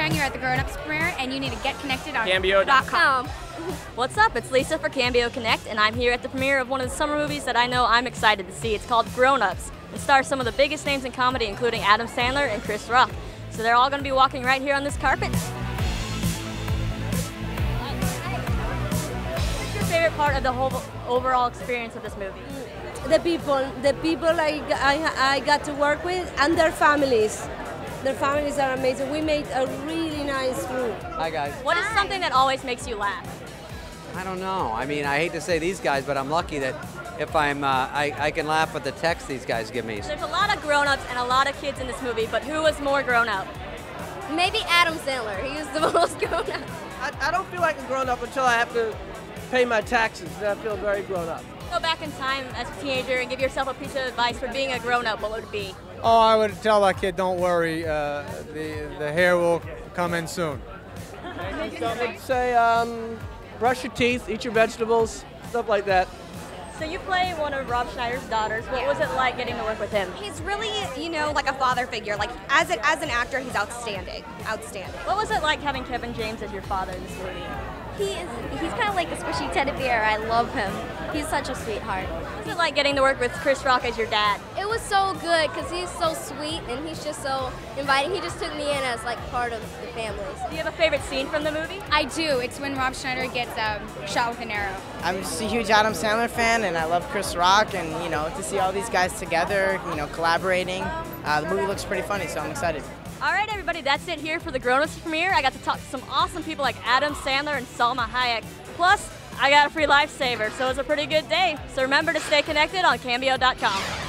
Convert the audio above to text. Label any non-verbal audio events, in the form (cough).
at the Grown Ups premiere, and you need to get connected on Cambio.com. (laughs) What's up? It's Lisa for Cambio Connect, and I'm here at the premiere of one of the summer movies that I know I'm excited to see. It's called Grown Ups. It stars some of the biggest names in comedy, including Adam Sandler and Chris Rock. So they're all going to be walking right here on this carpet. What's your favorite part of the whole overall experience of this movie? the people, the people I, I, I got to work with, and their families. Their families are amazing. We made a really nice group. Hi guys. What is something that always makes you laugh? I don't know. I mean, I hate to say these guys, but I'm lucky that if I'm, uh, I, I can laugh at the text these guys give me. There's a lot of grown-ups and a lot of kids in this movie, but who was more grown up? Maybe Adam Sandler. He was the (laughs) most grown up. I, I don't feel like a grown up until I have to pay my taxes. Then I feel very grown up. Go back in time as a teenager and give yourself a piece of advice for being a grown-up. What would it be? Oh, I would tell that kid, don't worry, uh, the, the hair will come in soon. I would say um, brush your teeth, eat your vegetables, stuff like that. So you play one of Rob Schneider's daughters. What was it like getting to work with him? He's really, you know, like a father figure. Like as a, as an actor, he's outstanding. Outstanding. What was it like having Kevin James as your father in this movie? He is, he's kind of like a squishy teddy bear. I love him. He's such a sweetheart. What was it like getting to work with Chris Rock as your dad? It was so good because he's so sweet and he's just so inviting. He just took me in as like part of the family. So. Do you have a favorite scene from the movie? I do. It's when Rob Schneider gets um, shot with an arrow. I'm just a huge Adam Sandler fan, and I love Chris Rock, and you know, to see all these guys together, you know, collaborating. Uh, the movie looks pretty funny, so I'm excited. All right, everybody, that's it here for the Grown Ups premiere. I got to talk to some awesome people like Adam Sandler and Salma Hayek. Plus, I got a free lifesaver, so it was a pretty good day. So remember to stay connected on Cambio.com.